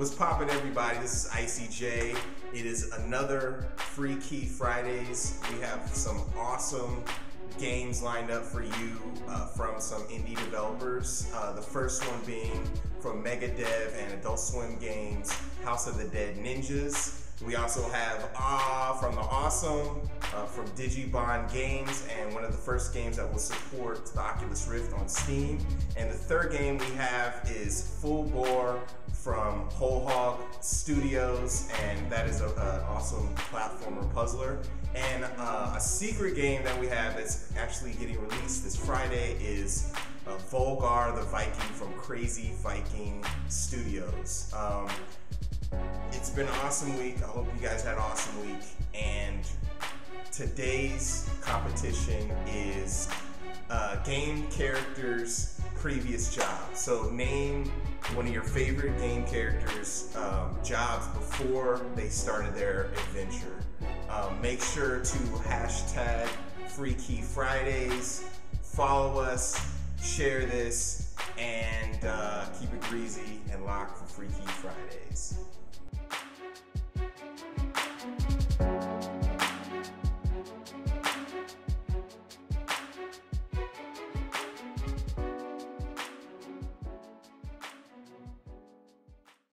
What's poppin', everybody? This is Icy J. It is another Free Key Fridays. We have some awesome games lined up for you uh, from some indie developers. Uh, the first one being from Megadev and Adult Swim Games, House of the Dead Ninjas. We also have Ah from the Awesome uh, from Dejobaan Games, and one of the first games that will support the Oculus Rift on Steam. And the third game we have is Full Bore from Whole Hog Studios, and that is an awesome platformer puzzler. And uh, a secret game that we have that's actually getting released this Friday is uh, Volgarr the Viking from Crazy Viking Studios. Um, it's been an awesome week. I hope you guys had an awesome week. And today's competition is uh, game characters' previous job. So name one of your favorite game characters' um, jobs before they started their adventure. Um, make sure to hashtag Free Key Fridays, follow us, share this, and uh, keep it greasy and locked for Free Key Fridays.